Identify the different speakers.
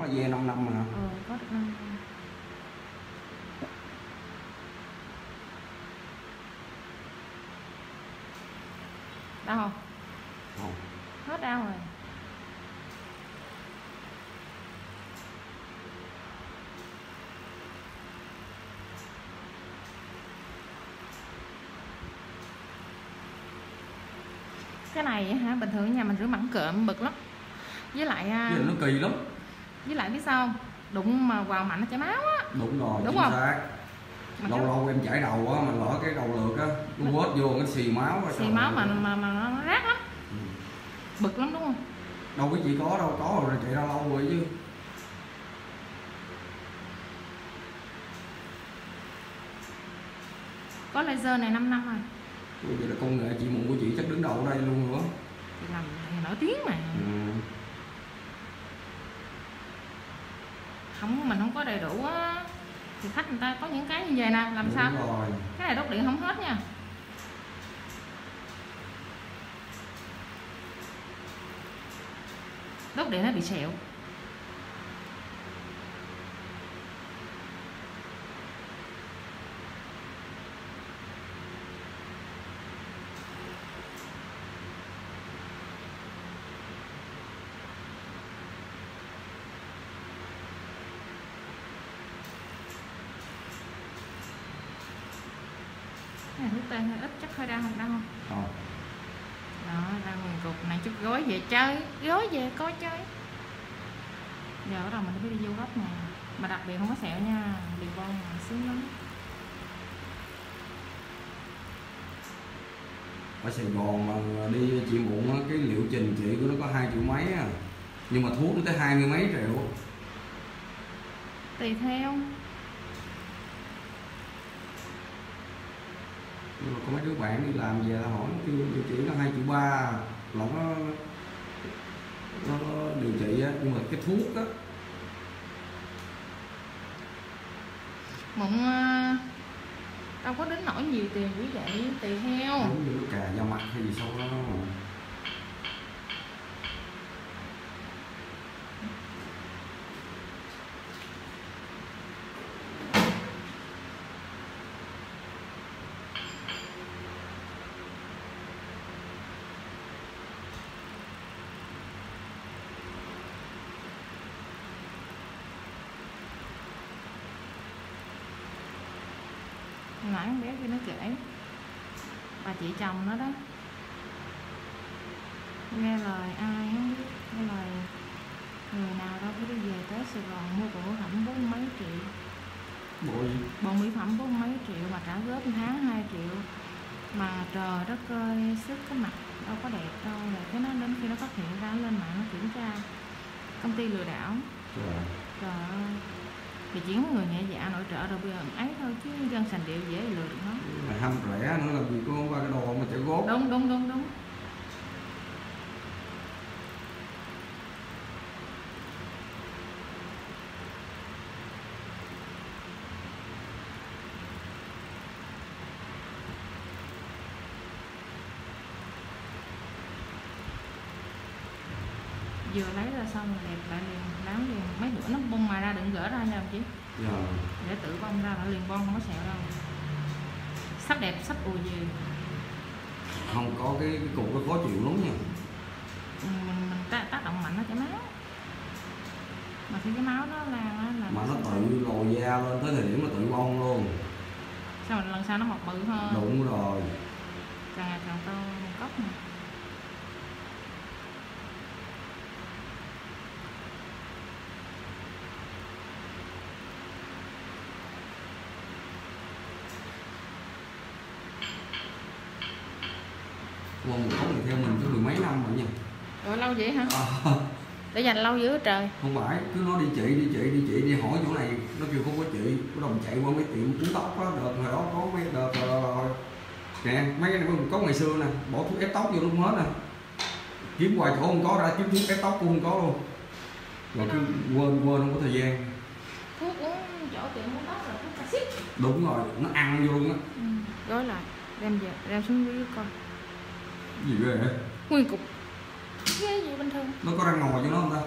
Speaker 1: mà về 5 năm mà
Speaker 2: ờ có được năm đau không?
Speaker 1: Không.
Speaker 2: Hết đau rồi. Cái này hả? Bình thường nhà mình rửa mặn cợm bực lắm. Với lại à,
Speaker 1: chứ nó kỳ lắm
Speaker 2: với lại biết sao không? đụng mà vào mạnh nó chảy máu á.
Speaker 1: Đúng rồi
Speaker 2: Đúng không?
Speaker 1: xác.
Speaker 2: Mà
Speaker 1: lâu lâu em chảy đầu á mà lỡ cái đầu lượt á nó quết vô cái xì máu
Speaker 2: xì máu mà mà mà nó rát lắm.
Speaker 1: Ừ.
Speaker 2: bực lắm đúng không?
Speaker 1: Đâu có chỉ có đâu có rồi chạy ra lâu rồi chứ.
Speaker 2: Có laser này 5 năm rồi.
Speaker 1: Ui, vậy là công nghệ chị mụn của chị chắc đứng đầu ở đây luôn nữa
Speaker 2: thì làm nổi tiếng mà.
Speaker 1: Ừ.
Speaker 2: không mình không có đầy đủ á thì khách người ta có những cái như vậy nè làm sao?
Speaker 1: đúng rồi.
Speaker 2: Cái này đốt điện không hết nha. Đốt điện nó bị sẹo này thuốc tê hơi ít chắc hơi đau không đau không
Speaker 1: Rồi.
Speaker 2: đó ra nguồn cục này chút gói về chơi gói về coi chơi. Giờ bắt đầu mình phải đi vô góc nè mà đặc biệt không có sẹo nha đi bông mà sướng lắm.
Speaker 1: Ở Sài Gòn mà đi chị muộn cái liệu trình chị của nó có hai triệu mấy à nhưng mà thuốc nó tới hai mươi mấy triệu.
Speaker 2: Tùy theo
Speaker 1: nhưng mà có mấy đứa bạn đi làm về hỏi kêu điều trị nó hai triệu ba là nó nó điều trị á. Nhưng mà cái thuốc á.
Speaker 2: Mụn ờ, đâu có đến nỗi nhiều tiền như vậy tùy theo
Speaker 1: giống như cà da mặt hay gì sau đó mà
Speaker 2: Nãy con bé kia nó kể. Bà chị chồng nó đó. Nghe lời ai không biết nghe lời người nào đâu có đi về tới Sài Gòn mua bộ phẩm bốn mấy triệu.
Speaker 1: Bộ gì?
Speaker 2: Bộ mỹ phẩm bốn mấy triệu mà trả góp tháng 2 triệu. Mà trời đất ơi sức cái mặt đâu có đẹp đâu rồi cái nó đến khi nó phát hiện ra lên mạng nó kiểm tra. Công ty lừa đảo.
Speaker 1: Trời
Speaker 2: ơi thì chỉ có người nhẹ dạ nội trợ rồi bây giờ ấy thôi chứ dân sành điệu dễ lừa được nó
Speaker 1: mà ham rẻ nữa là vì có qua cái đồ mà chạy gót
Speaker 2: đúng đúng đúng đúng. Vừa lấy ra xong rồi đẹp lại liền láo liền. Mấy bữa nó bung ra đừng gỡ ra nha chị
Speaker 1: giờ
Speaker 2: để tự bong ra lại liền bong không có sẹo đâu. Sắp đẹp sắp ùi gì
Speaker 1: không có cái, cái cục nó khó chịu lắm nha.
Speaker 2: Ừ, mình mình tác, tác động mạnh nó chảy máu. Mà khi cái máu nó á là
Speaker 1: mà nó tự lồi da lên tới thời điểm nó tự bong luôn.
Speaker 2: Sao mà lần sau nó mọc bự hơn?
Speaker 1: Đúng rồi.
Speaker 2: Càng ngày càng to cốc này
Speaker 1: một cốc này theo mình có mười mấy năm rồi nha
Speaker 2: rồi lâu vậy hả?
Speaker 1: À,
Speaker 2: để dành lâu dữ trời?
Speaker 1: Không phải cứ nói đi chị đi chị đi chị đi hỏi chỗ này nó kêu không có chị. Bắt đầu chạy qua mấy tiệm cuốn tóc á đợt hồi đó có mấy đợt rồi, nè mấy cái này có ngày xưa nè bỏ thuốc ép tóc vô lúc hết nè. Kiếm hoài chỗ không có ra kiếm thuốc ép tóc cũng không có luôn. Rồi cứ quên quên không có thời gian.
Speaker 2: Thuốc uống chỗ tiệm uống tóc là thuốc axit
Speaker 1: đúng rồi nó ăn vô luôn á.
Speaker 2: Ừ. gói lại đem về đem xuống dưới coi
Speaker 1: gì ghê vậy?
Speaker 2: Nguyên cục. Ghê gì bình thường?
Speaker 1: Nó có răng ngồi cho nó không ta